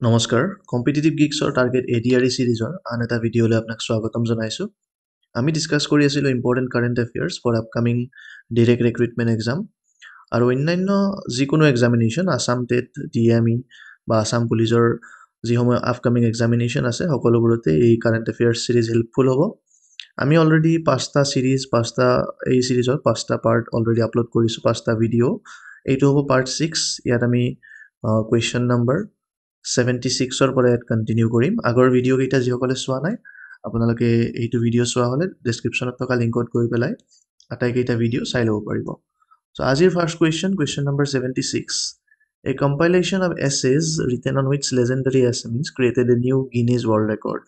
নমস্কাৰ competitive গিক্সৰ target A D R E ছিৰিজৰ আন এটা ভিডিঅ'লৈ আপোনাক স্বাগতম জনাইছোঁ। আমি ডিছকাছ কৰি আছিলোঁ important current affairs for upcoming direct recruitment exam আৰু অন্যান্য যিকোনো examination Assam TET D M E বা আছাম পুলিচৰ যিসমূহ আপকামিং এক্সামিনেশ্যন আছে সকলোবোৰতে এই কাৰেণ্ট এফেয়াৰ্ছ ছিৰিজ হেল্পফুল হ'ব। আমি অলৰেডি পাঁচটা ছিৰিজ পাঁচটা এই ছিৰিজত পাঁচটা পাৰ্ট অলৰেডি আপলোড কৰিছোঁ পাঁচটা ভিডিঅ' এইটো হ'ব পাৰ্ট ছিক্স ইয়াত আমি কুৱেশ্যন নম্বৰ ছেভেণ্টি ছিক্সৰ পৰা ইয়াত কণ্টিনিউ কৰিম। আগৰ ভিডিঅ'কেইটা যিসকলে চোৱা নাই আপোনালোকে এইটো ভিডিঅ' চোৱা হ'লে ডেছক্ৰিপশ্যনত থকা লিংকত গৈ পেলাই আটাইকেইটা ভিডিঅ' চাই ল'ব পাৰিব। চ' আজিৰ first question question number seventy six a compilation of essays written on with legendary Assamese created a new Guinness world record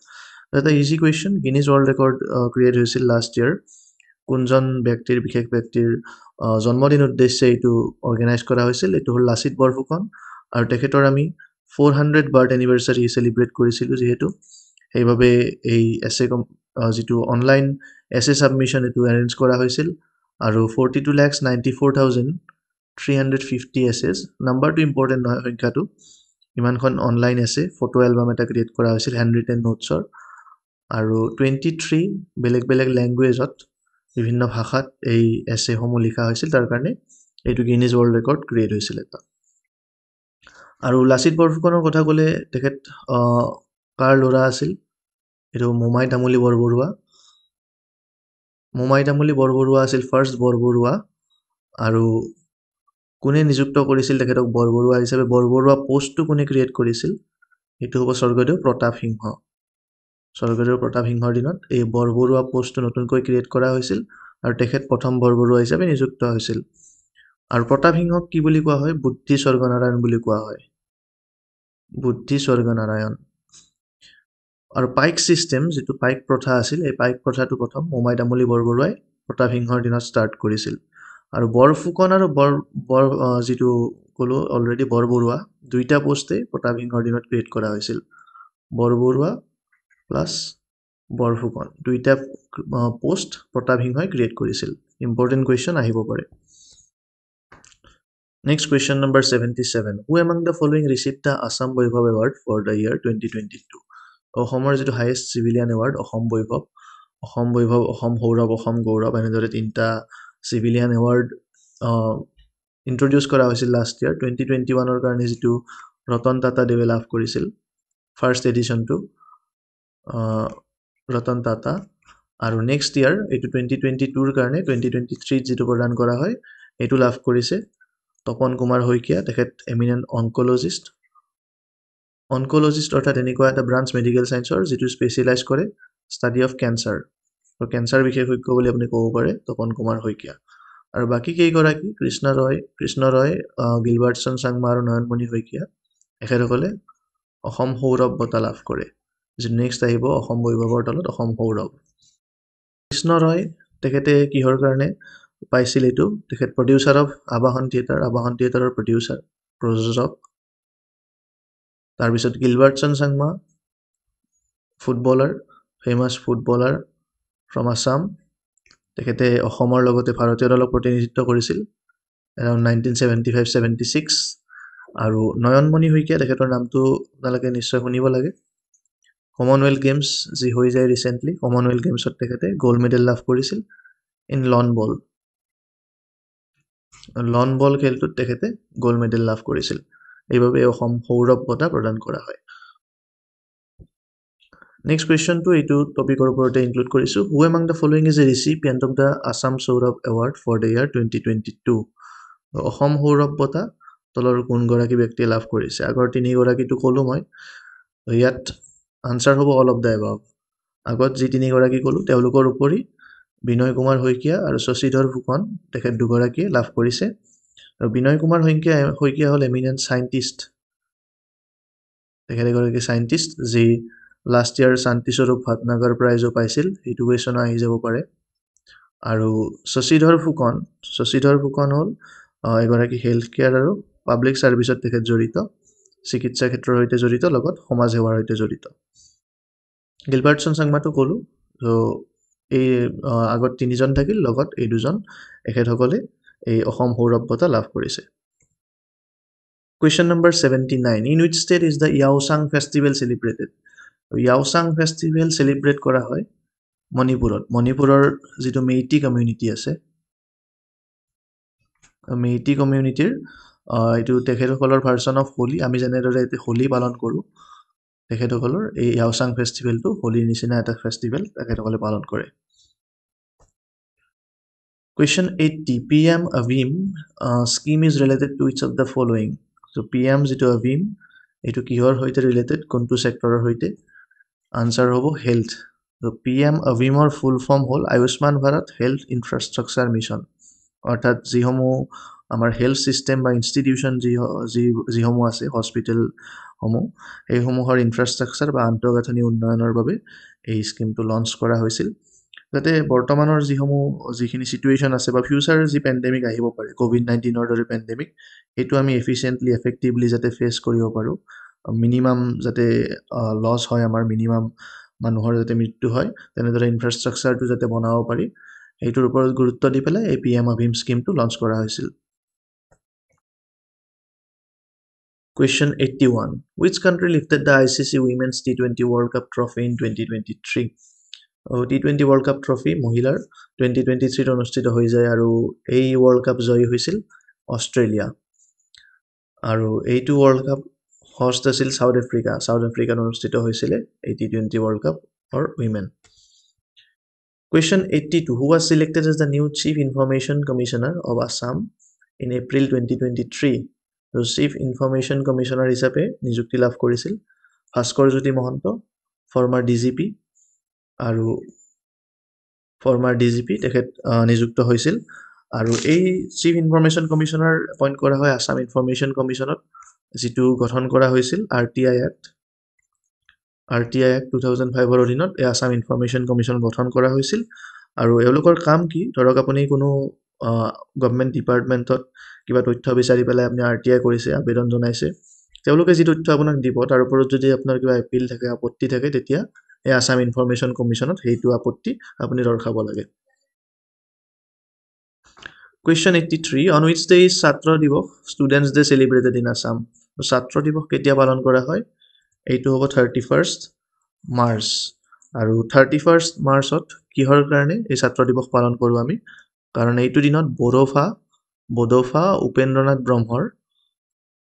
এটা easy question Guinness world record create হৈছিল লাষ্ট ইয়েৰ কোনজন ব্যক্তিৰ বিশেষ ব্যক্তিৰ জন্মদিন উদ্দেশ্যে এইটো অৰ্গেনাইজ কৰা হৈছিল? এইটো হ'ল লাচিত বৰফুকন। আৰু তেখেতৰ আমি four hundred birth anniversary celebrate কৰিছিলোঁ যিহেতু। সেইবাবে এই এছে কম যিটো অনলাইন এছে ছাবমিশ্যন এইটো এৰেঞ্জ কৰা হৈছিল। আৰু forty two lakhs ninety four thousand three hundred fifty essays নাম্বাৰটো ইম্পৰ্টেণ্ট নহয় সংখ্যাটো। ইমানখন অনলাইন এছে ফটো এলবাম এটা ক্ৰিয়েট কৰা হৈছিল হেণ্ড ৰিটেন নোটছৰ আৰু টুৱেণ্টি থ্ৰী বেলেগ বেলেগ লেংগুৱেজত বিভিন্ন ভাষাত এই এছেসমূহ লিখা হৈছিল। তাৰ কাৰণে এইটো গিনিজ ৱৰ্ল্ড ৰেকৰ্ড ক্ৰিয়েট হৈছিল এটা। আৰু লাচিত বৰফুকনৰ কথা ক'লে তেখেত কাৰ ল'ৰা আছিল? এইটো মোমাই তামুলী বৰবৰুৱা। মোমাই তামুলী বৰবৰুৱা আছিল ফাৰ্ষ্ট বৰবৰুৱা আৰু কোনে নিযুক্ত কৰিছিল তেখেতক বৰবৰুৱা হিচাপে? বৰবৰুৱা পষ্টটো কোনে ক্ৰিয়েট কৰিছিল? সেইটো হ'ব স্বৰ্গদেউ প্ৰতাপ সিংহ। স্বৰ্গদেউ প্ৰতাপ সিংহৰ দিনত এই বৰবৰুৱা পষ্টটো নতুনকৈ ক্ৰিয়েট কৰা হৈছিল আৰু তেখেত প্ৰথম বৰবৰুৱা হিচাপে নিযুক্ত হৈছিল। আৰু প্ৰতাপ সিংহক কি বুলি কোৱা হয়? বুদ্ধি স্বৰ্গনাৰায়ণ বুলি কোৱা হয়। বুদ্ধি স্বৰ্গনাৰায়ণ। আৰু পাইক ছিষ্টেম যিটো পাইক প্ৰথা আছিল এই পাইক প্ৰথাটো প্ৰথম মোমাই তামুলী বৰবৰুৱাই প্ৰতাপ সিংহৰ দিনত ষ্টাৰ্ট কৰিছিল। আৰু বৰফুকন আৰু বৰ বৰ যিটো ক'লোঁ অলৰেডি বৰবৰুৱা দুইটা পষ্টেই প্ৰতাপ সিংহৰ দিনত ক্ৰিয়েট কৰা হৈছিল। বৰবৰুৱা প্লাছ বৰফুকন দুইটা পষ্ট প্ৰতাপ সিংহই ক্ৰিয়েট কৰিছিল। ইম্পৰ্টেণ্ট কুৱেশ্যন আহিব পাৰে। Next question number seventy seven who among the following receive the Assam Baibhav award for the year twenty twenty two অসমৰ যিটো highest civilian award Asom Baibhav Asom Sourav Asom Gaurav এনেদৰে তিনিটা civilian award introduce কৰা হৈছিল last year twenty twenty ওৱানৰ কাৰণে যিটো ৰতন টাটা দেৱে লাভ কৰিছিল ফাৰ্ষ্ট এডিশ্যনটো ৰতন টাটা। আৰু নেক্সট ইয়াৰ এইটো টুৱেণ্টি টুৱেণ্টি টুৰ কাৰণে টুৱেণ্টি টুৱেণ্টি থ্ৰীত যিটো প্ৰদান কৰা হয় এইটো লাভ কৰিছে। তপন কুমাৰ শইকীয়া তেখেত এমিনেণ্ট অংকলজিষ্ট অনকলজিষ্ট অৰ্থাৎ এনেকুৱা এটা ব্ৰাঞ্চ মেডিকেল ছায়েন্সৰ যিটো স্পেচিয়েলাইজ কৰে ষ্টাডি অফ কেঞ্চাৰ আৰু কেঞ্চাৰ বিশেষজ্ঞ বুলি আপুনি ক'ব পাৰে তপন কুমাৰ শইকীয়া। আৰু বাকী কেইগৰাকী কৃষ্ণ ৰয় কৃষ্ণ ৰয় গিলবাৰ্টছন চাংমা আৰু নয়নমণি শইকীয়া এখেতসকলে অসম সৌৰভ বঁটা লাভ কৰে। যিটো নেক্সট আহিব অসম বৈভৱৰ তলত অসম সৌৰভ। কৃষ্ণ ৰয় তেখেতে কিহৰ কাৰণে পাইছিল এইটো তেখেত producer of Abahan theatre Abahan থিয়েটাৰৰ প্ৰডিউচাৰ প্ৰযোজক তাৰপিছত Gilbertson Sangma footballer famous footballer from Assam তেখেতে অসমৰ লগতে ভাৰতীয় দলক প্ৰতিনিধিত্ব কৰিছিল around nineteen seventy five seventy six আৰু নয়নমণি শইকীয়া তেখেতৰ নামটো আপোনালোকে নিশ্চয় শুনিব লাগে। কমনৱেলথ গেমছ যি হৈ যায় ৰিচেণ্টলি কমনৱেলথ গেমছত তেখেতে গ'ল্ড মেডেল লাভ কৰিছিল in lawn ball lawn ball খেলটোত তেখেতে গ'ল্ড মেডেল লাভ কৰিছিল। এইবাবে অসম সৌৰভ বঁটা প্ৰদান কৰা হয়। নেক্সট কুৱেশ্যনটো এইটো টপিকৰ ওপৰতে ইনক্লুড কৰিছোঁ। Who among the following is a recipient of the Assam Sourav award for the year twenty twenty two Asom Sourav বঁটা তলৰ কোনগৰাকী ব্যক্তিয়ে লাভ কৰিছে। আগৰ তিনিগৰাকীটো ক'লোঁ মই। ইয়াত আনচাৰ হ'ব অল অফ দ্য এবাভ আগত যি তিনিগৰাকী ক'লোঁ তেওঁলোকৰ উপৰি বিনয় কুমাৰ শইকীয়া আৰু শশীধৰ ফুকন তেখেত দুগৰাকীয়ে লাভ কৰিছে। আৰু বিনয় কুমাৰ শইকীয়া শইকীয়া হ'ল এমিনেণ্ট চাইণ্টিষ্ট তেখেত এগৰাকী চাইণ্টিষ্ট যি লাষ্ট ইয়াৰ শান্তিস্বৰূপ ভাটনাগৰ প্ৰাইজো পাইছিল। সেইটো কুৱেশ্যনো আহি যাব পাৰে। আৰু শশীধৰ ফুকন শশীধৰ ফুকন হ'ল এগৰাকী হেল্থ কেয়াৰ আৰু পাব্লিক ছাৰ্ভিচত তেখেত জড়িত। চিকিৎসা ক্ষেত্ৰৰ সৈতে জড়িত লগত সমাজ সেৱাৰ সৈতে জড়িত। গিলবাৰ্টছন চাংমাটো ক'লোঁ। ত' এই আগত তিনিজন থাকিল লগত এই দুজন এখেতসকলে এই অসম সৌৰভ বঁটা লাভ কৰিছে Question number 79. In which state is the Yaosang festival celebrated? Yaosang festival celebrate কৰা হয় মণিপুৰত মণিপুৰৰ যিটো মেইটি কমিউনিটি আছে মেইটি কমিউনিটিৰ এইটো তেখেতসকলৰ ভাৰ্চন অফ হোলী আমি যেনেদৰে হোলী পালন কৰোঁ তেখেতসকলৰ এই য়াওচাং ফেষ্টিভেলটো হোলীৰ নিচিনা এটা ফেষ্টিভেল তেখেতসকলে পালন কৰে। Question eighty P M আভিম scheme is related to its of the following so' P M যিটো আভিম এইটো কিহৰ সৈতে ৰিলেটেড কোনটো ছেক্টৰৰ সৈতে? আনচাৰ হ'ব হেল্থ চ' পি এম আভিমৰ ফুল ফৰ্ম হ'ল Ayushman Bharat health infrastructure mission অৰ্থাৎ যিসমূহ আমাৰ হেল্থ ছিষ্টেম বা ইনষ্টিটিউশ্যন যি যি যিসমূহ আছে হস্পিটেলসমূহ সেইসমূহৰ ইনফ্ৰাষ্ট্ৰাকচাৰ বা আন্তঃগাঁথনি উন্নয়নৰ বাবে এই স্কিমটো লঞ্চ কৰা হৈছিল। যাতে বৰ্তমানৰ যিসমূহ যিখিনি চিটুৱেশ্যন আছে বা ফিউচাৰ যি পেণ্ডেমিক আহিব পাৰে ক'ভিড নাইণ্টিনৰ দৰে পেণ্ডেমিক সেইটো আমি এফিচিয়েণ্টলি এফেক্টিভলি যাতে ফেচ কৰিব পাৰোঁ। মিনিমাম যাতে লছ হয় আমাৰ মিনিমাম মানুহৰ যাতে মৃত্যু হয় তেনেদৰে ইনফ্ৰাষ্ট্ৰাকচাৰটো যাতে বনাব পাৰি সেইটোৰ ওপৰত গুৰুত্ব দি পেলাই এই পি এম অভিম স্কিমটো লঞ্চ কৰা হৈছিল। See women's T twenty world cup trophy in twenty twenty three T twenty world cup trophy মহিলাৰ। টুৱেণ্টি টুৱেণ্টি থ্ৰীত অনুষ্ঠিত হৈ যায় আৰু এই ৱৰ্ল্ড কাপ জয়ী হৈছিল অষ্ট্ৰেলিয়া। আৰু এইটো ৱৰ্ল্ড কাপ হষ্ট আছিল ছাউথ আফ্ৰিকা ছাউথ আফ্ৰিকাত অনুষ্ঠিত হৈছিলে এই T twenty world cup for women question eighty two who was selected as the new chief information commissioner of Assam in April twenty twenty three আৰু chief information commissioner হিচাপে নিযুক্তি লাভ কৰিছিল। Bhaskar Jyoti Mahanta former D G P আৰু former D G P তেখেত নিযুক্ত হৈছিল। আৰু এই চিফ ইনফৰ্মেশ্যন কমিশ্যনাৰ এপইণ্ট কৰা হয় আছাম ইনফৰ্মেশ্যন কমিশ্যনত যিটো গঠন কৰা হৈছিল R T I act R T I act two thousand ফাইভৰ অধীনত এই আছাম ইনফৰ্মেশ্যন কমিশ্যন গঠন কৰা হৈছিল। আৰু এওঁলোকৰ কাম কি? ধৰক আপুনি কোনো গভমেণ্ট ডিপাৰ্টমেণ্টত কিবা তথ্য বিচাৰি পেলাই আপুনি আৰ টি আই কৰিছে আবেদন জনাইছে তেওঁলোকে যি তথ্য আপোনাক দিব তাৰ ওপৰত যদি আপোনাৰ কিবা এপিল থাকে আপত্তি থাকে তেতিয়া এই আছাম ইনফৰ্মেশ্যন কমিশ্যনত সেইটো আপত্তি আপুনি দৰ্শাব লাগে। Question eighty three on which day is ছাত্ৰ দিৱস? Students day celebrated in Assam ছাত্ৰ দিৱস কেতিয়া পালন কৰা হয়? এইটো হ'ব থাৰ্টি ফাৰ্ষ্ট মাৰ্চ আৰু থাৰ্টি ফাৰ্ষ্ট মাৰ্চত কিহৰ কাৰণে এই ছাত্ৰ দিৱস পালন কৰোঁ আমি? কাৰণ এইটো দিনত বড়োফা বডোফা উপেন্দ্ৰনাথ ব্ৰহ্মৰ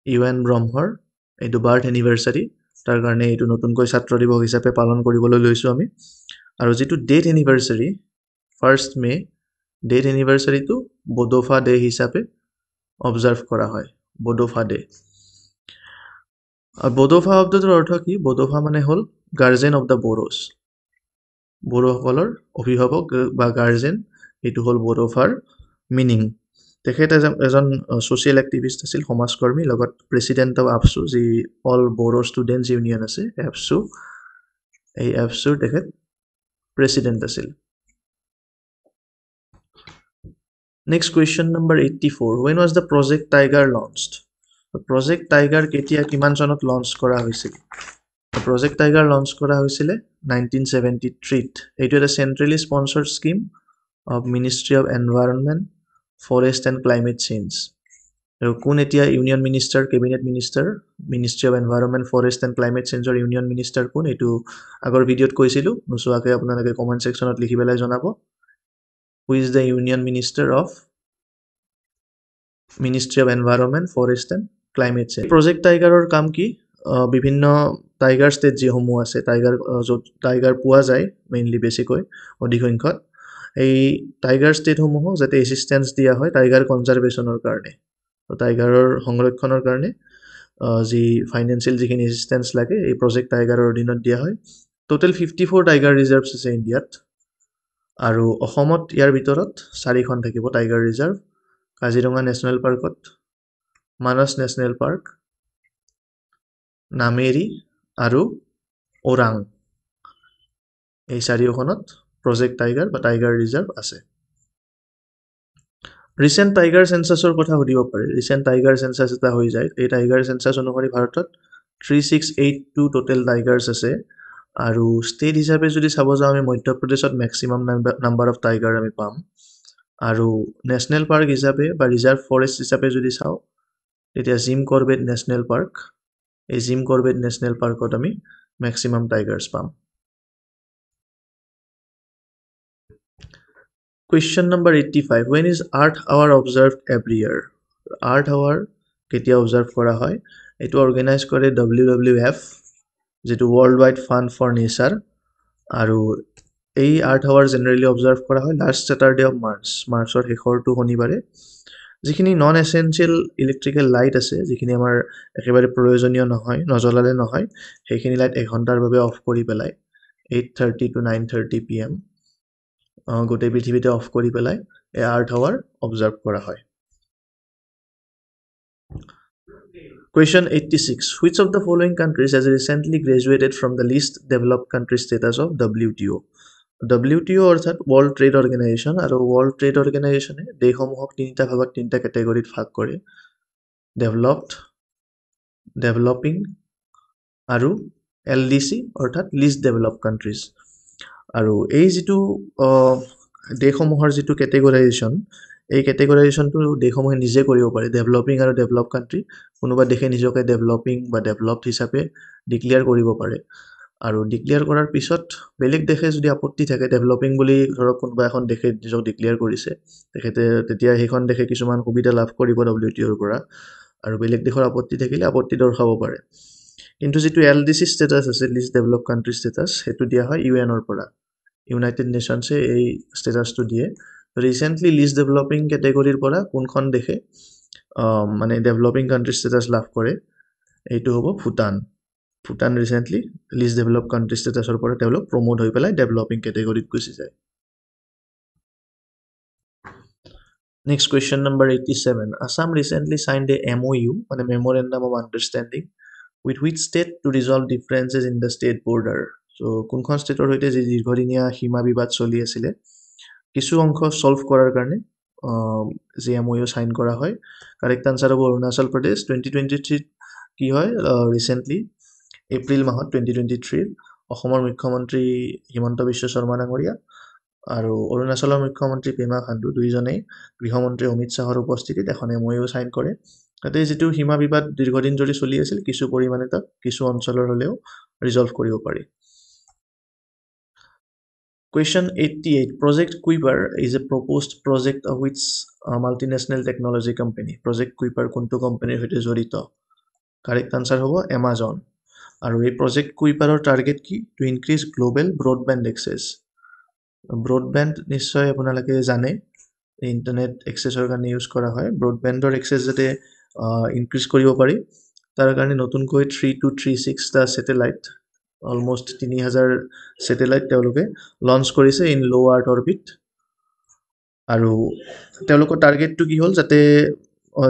ইউ এন ব্ৰহ্মৰ এইটো বাৰ্থ এনিভাৰ্চাৰী তাৰ কাৰণে এইটো নতুনকৈ ছাত্ৰ দিৱস হিচাপে পালন কৰিবলৈ লৈছোঁ আমি। আৰু যিটো date anniversary first May' date এনিভাৰ্চাৰীটো Bodofa day হিচাপে অবজাৰ্ভ কৰা হয় বডোফা ডে। আৰু বডোফা শব্দটোৰ অৰ্থ কি? বডোফা মানে হ'ল গাৰ্জেন অফ দ্য বড়োজ বড়োসকলৰ অভিভাৱক বা গাৰ্জেন এইটো হ'ল বড়োফাৰ মিনিং তেখেত এজন এজন ছ'চিয়েল এক্টিভিষ্ট আছিল সমাজকৰ্মী লগত প্ৰেচিডেণ্ট অফ আপছু যি অল বড়ো ষ্টুডেণ্টছ ইউনিয়ন আছে এপছু এই এপছুৰ তেখেত প্ৰেচিডেণ্ট আছিল। Next question number eighty four when was the project tiger launched project tiger কেতিয়া কিমান চনত লঞ্চ কৰা হৈছিল? প্ৰজেক্ট টাইগাৰ লঞ্চ কৰা হৈছিলে নাইনটিন ছেভেণ্টি থ্ৰীত এইটো এটা centrally sponsored scheme of ministry of environment forest and climate change আৰু কোন এতিয়া union minister cabinet minister ministry of environment forest and climate চেঞ্জৰ union minister কোন? এইটো আগৰ ভিডিঅ'ত কৈছিলোঁ নোচোৱাকৈ আপোনালোকে কমেণ্ট ছেকশ্যনত লিখি পেলাই জনাব। Who is the union minister of ministry of environment forest and climate change project টাইগাৰৰ কাম কি? বিভিন্ন টাইগাৰ ষ্টেট যিসমূহ আছে টাইগাৰ য'ত টাইগাৰ পোৱা যায় মেইনলি বেছিকৈ অধিক সংখ্যক। এই টাইগাৰ ষ্টেটসমূহক যাতে এছিষ্টেঞ্চ দিয়া হয় টাইগাৰ কনজাৰ্ভেশ্যনৰ কাৰণে টাইগাৰৰ সংৰক্ষণৰ কাৰণে যি ফাইনেন্সিয়েল যিখিনি এছিষ্টেঞ্চ লাগে এই প্ৰজেক্ট টাইগাৰৰ অধীনত দিয়া হয়। Total fifty four tiger reserves আছে ইণ্ডিয়াত আৰু অসমত ইয়াৰ ভিতৰত চাৰিখন থাকিব টাইগাৰ ৰিজাৰ্ভ কাজিৰঙা নেশ্যনেল পাৰ্কত মানস নেশ্যনেল পাৰ্ক নামেৰি আৰু ওৰাং। এই চাৰিওখনত প্ৰজেক্ট টাইগাৰ বা টাইগাৰ ৰিজাৰ্ভ আছে। ৰিচেণ্ট টাইগাৰ চেঞ্চাছৰ কথা সুধিব পাৰে। ৰিচেণ্ট টাইগাৰ চেঞ্চাছ এটা হৈ যায়। এই টাইগাৰ চেঞ্চাছ অনুসৰি ভাৰতত three six eight two total tigers আছে। আৰু ষ্টেট হিচাপে যদি চাব যাওঁ আমি মধ্যপ্ৰদেশত মেক্সিমাম নাম্বাৰ অফ টাইগাৰ আমি পাম। আৰু নেশ্যনেল পাৰ্ক হিচাপে বা ৰিজাৰ্ভ ফৰেষ্ট হিচাপে যদি চাওঁ তেতিয়া জিম কৰবেট নেশ্যনেল পাৰ্ক এই জিম কৰবেট নেশ্যনেল পাৰ্কত আমি মেক্সিমাম টাইগাৰ্ছ পাম। Question number eighty five when is earth hour observe every year earth hour কেতিয়া অবজাৰ্ভ কৰা হয়? এইটো অৰ্গেনাইজ কৰে ডব্লিউ ডব্লিউ এফ যিটো world wide fund for nature আৰু এই আৰ্থ আৱাৰ জেনেৰেলি অবজাৰ্ভ কৰা হয় লাষ্ট ছেটাৰডে অফ মাৰ্চ মাৰ্চৰ শেষৰটো শনিবাৰে। যিখিনি নন এচেঞ্চিয়েল ইলেক্ট্ৰিকেল লাইট আছে যিখিনি আমাৰ একেবাৰে প্ৰয়োজনীয় নহয় নজ্বলালে নহয় সেইখিনি লাইট এঘণ্টাৰ বাবে অফ কৰি পেলাই eight thirty to nine thirty P M গোটেই পৃথিৱীতে অফ কৰি পেলাই এই আৰ্থ আৱাৰ অবজাৰ্ভ কৰা হয় Question 86. Which of the following countries has recently graduated from the least developed country status of WTO? WTO অৰ্থাৎ ৱৰ্ল্ড ট্ৰেড অৰ্গেনাইজেশ্যন আৰু world trade অৰ্গেনাইজেশ্যনে দেশসমূহক তিনিটা ভাগত তিনিটা কেটেগৰীত ভাগ কৰে ডেভেলপড ডেভেলপিং আৰু এল ডি চি অৰ্থাৎ লিষ্ট ডেভেলপ কাণ্ট্ৰিজ আৰু এই যিটো দেশসমূহৰ যিটো কেটেগৰাইজেশ্যন এই কেটেগৰাইজেশ্যনটো দেশসমূহে নিজে কৰিব পাৰে। ডেভেলপিং আৰু ডেভেলপ কাণ্ট্ৰি কোনোবা দেশে নিজকে ডেভেলপিং বা ডেভেলপড হিচাপে ডিক্লেয়াৰ কৰিব পাৰে। আৰু ডিক্লেয়াৰ কৰাৰ পিছত বেলেগ দেশে যদি আপত্তি থাকে ডেভেলপিং বুলি ধৰক কোনোবা এখন দেশে নিজক ডিক্লেয়াৰ কৰিছে তেখেতে তেতিয়া সেইখন দেশে কিছুমান সুবিধা লাভ কৰিব ডব্লিউ টি অ'ৰ পৰা। আৰু বেলেগ দেশৰ আপত্তি থাকিলে আপত্তি দৰ্শাব পাৰে। কিন্তু যিটো এল ডি চি ষ্টেটাছ আছে লিষ্ট ডেভেলপ কাণ্ট্ৰি ষ্টেটাছ সেইটো দিয়া হয় ইউ এনৰ পৰা। ইউনাইটেড নেশ্যনছে এই ষ্টেটাছটো দিয়ে। ৰিচেণ্টলি লিষ্ট ডেভেলপিং কেটেগৰীৰ পৰা কোনখন দেশে মানে ডেভেলপিং কাণ্ট্ৰি ষ্টেটাছ লাভ কৰে এইটো হ'ব Bhutan. Bhutan recently least develop country ষ্টেটাছৰ পৰা তেওঁলোক প্ৰমোট হৈ পেলাই ডেভেলপিং কেটেগৰীত গুচি যায়। Next question number eighty seven Assam recently sign a M O' U মানে memorandum of understanding with which state to resolve differences in the state border so' কোনখন ষ্টেটৰ সৈতে যি দীৰ্ঘদিনীয়া সীমা বিবাদ চলি আছিলে কিছু অংশ ছল্ভ কৰাৰ কাৰণে যি এম ইউ চাইন কৰা হয়। কাৰেক্ট আনচাৰ হ'ব অৰুণাচল প্ৰদেশ টুৱেণ্টি টুৱেণ্টি থ্ৰীত কি হয় ৰিচেণ্টলি এপ্ৰিল মাহত টুৱেণ্টি টুৱেণ্টি থ্ৰীত অসমৰ মুখ্যমন্ত্ৰী হিমন্ত বিশ্ব শৰ্মা ডাঙৰীয়া আৰু অৰুণাচলৰ মুখ্যমন্ত্ৰী পেমা খাণ্ডু দুয়োজনেই গৃহমন্ত্ৰী অমিত শ্বাহৰ উপস্থিতিত এখন এম ইউ চাইন কৰে। তাতে যিটো সীমা বিবাদ দীৰ্ঘদিন ধৰি চলি আছিল কিছু পৰিমাণে তাক কিছু অঞ্চলৰ হ'লেও ৰিজল্ভ কৰিব পাৰি। Question 88. Project Kuiper is a proposed project of which a multinational technology company. Project Kuiper কোনটো কোম্পানীৰ সৈতে জড়িত? কাৰেক্ট আনচাৰ হ'ব এমাজন আৰু এই প্ৰজেক্ট কুইপাৰৰ টাৰ্গেট কি? To increase global broadband access broadband নিশ্চয় আপোনালোকে জানে ইণ্টাৰনেট এক্সেছৰ কাৰণে ইউজ কৰা হয়। ব্ৰডবেণ্ডৰ এক্সেছ যাতে ইনক্ৰিজ কৰিব পাৰি তাৰ কাৰণে নতুনকৈ থ্ৰী টু থ্ৰী ছিক্সটা ছেটেলাইট অলমষ্ট তিনি হাজাৰ ছেটেলাইট তেওঁলোকে লঞ্চ কৰিছে ইন ল' আৰ্থ অৰ্বিট আৰু তেওঁলোকৰ টাৰ্গেটটো কি হ'ল? যাতে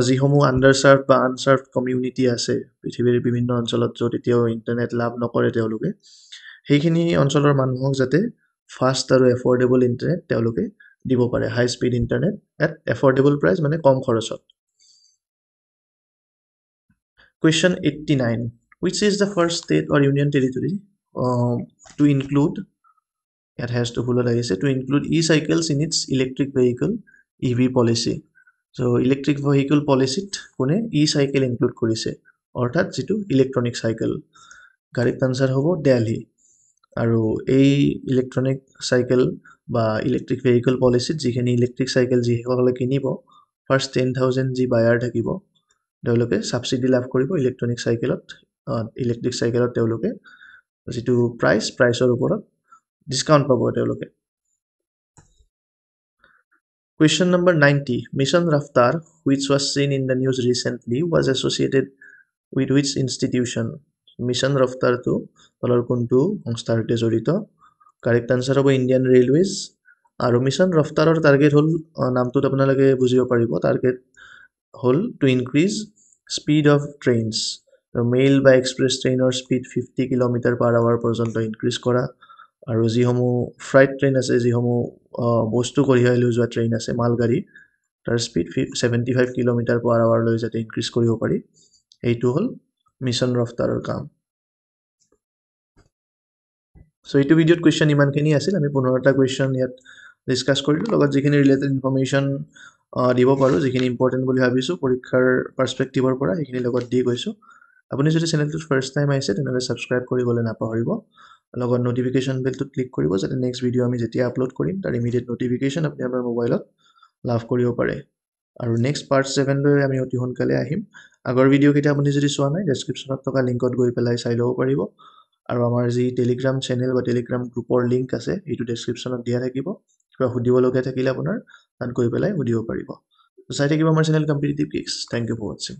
যিসমূহ আণ্ডাৰ চাৰ্ভ বা আনচাৰ্ভ কমিউনিটি আছে পৃথিৱীৰ বিভিন্ন অঞ্চলত য'ত এতিয়াও ইণ্টাৰনেট লাভ নকৰে তেওঁলোকে সেইখিনি অঞ্চলৰ মানুহক যাতে ফাষ্ট আৰু এফৰ্ডেবল ইণ্টাৰনেট তেওঁলোকে দিব পাৰে high speed internet at affordable price মানে কম খৰচত। Question eighty nine which is the first state or union territory uh, to include it has to follow like to include e-cycles in its electric vehicle EV policy so electric vehicle policy কোনে e-cycle include কৰিছে অৰ্থাৎ যিটো electronic cycle correct answer হ'ব দেলহি আৰু এই electronic cycle বা electric vehicle পলিচিত যিখিনি ইলেক্ট্ৰিক চাইকেল যিসকলে কিনিব ফাৰ্ষ্ট টেন থাউজেণ্ড যি বায়াৰ থাকিব তেওঁলোকে ছাবচিডি লাভ কৰিব ইলেক্ট্ৰনিক চাইকেলত ইলেক্ট্ৰিক চাইকেলত তেওঁলোকে যিটো প্ৰাইচ প্ৰাইচৰ ওপৰত ডিছকাউণ্ট পাব তেওঁলোকে। Question number ninety mission Raftaar which was seen in the news recently was associated with which institution mission ৰফতাৰটো তলৰ কোনটো সংস্থাৰ সৈতে জড়িত? কাৰেক্ট আনচাৰ হ'ব ইণ্ডিয়ান ৰেলৱেজ আৰু মিছন ৰফতাৰৰ টাৰ্গেট হ'ল নামটোত আপোনালোকে বুজিব পাৰিব টাৰ্গেট হ'ল to increase speed of trains mail বা এক্সপ্ৰেছ ট্ৰেইনৰ speed fifty kilometre per hour পৰ্যন্ত ইনক্ৰিজ কৰা। আৰু যিসমূহ ফ্ৰাইট ট্ৰেইন আছে যিসমূহ বস্তু কঢ়িয়াই লৈ যোৱা ট্ৰেইন আছে মালগাড়ী তাৰ স্পীড ফি ছেভেণ্টি ফাইভ কিলোমিটাৰ পাৰ আৱাৰলৈ যাতে ইনক্ৰিজ কৰিব পাৰি। এইটো হ'ল মিছন ৰফতাৰৰ কাম। চ' এইটো ভিডিঅ'ত কুৱেশ্যন ইমানখিনি আছিল। আমি পোন্ধৰটা কুৱেশ্যন ইয়াত ডিছকাছ কৰিলোঁ। লগত যিখিনি ৰিলেটেড ইনফৰ্মেশ্যন দিব পাৰোঁ যিখিনি ইম্পৰ্টেণ্ট বুলি ভাবিছোঁ পৰীক্ষাৰ পাৰ্চপেক্টিভৰ পৰা সেইখিনি লগত দি গৈছোঁ। আপুনি যদি চেনেলটোত ফাৰ্ষ্ট টাইম আহিছে তেনেহ'লে ছাবস্ক্ৰাইব কৰিবলৈ নাপাহৰিব। লগত ন'টিফিকেশ্যন বেলটোত ক্লিক কৰিব যাতে নেক্সট ভিডিঅ' আমি যেতিয়া আপলোড কৰিম তাৰ ইমিডিয়েট ন'টিফিকেশ্যন আপুনি আপোনাৰ মোবাইলত লাভ কৰিব পাৰে। আৰু নেক্সট পাৰ্ট ছেভেনলৈ আমি অতি সোনকালে আহিম। আগৰ ভিডিঅ'কেইটা আপুনি যদি চোৱা নাই ডেছক্ৰিপশ্যনত থকা লিংকত গৈ পেলাই চাই ল'ব পাৰিব। আৰু আমাৰ যি টেলিগ্ৰাম চেনেল বা টেলিগ্ৰাম গ্ৰুপৰ লিংক আছে সেইটো ডেছক্ৰিপশ্যনত দিয়া থাকিব। কিবা সুধিবলগীয়া থাকিলে আপোনাৰ তাত গৈ পেলাই সুধিব পাৰিব। চাই থাকিব আমাৰ channel Competitive Geeks thank you for ৱাচিং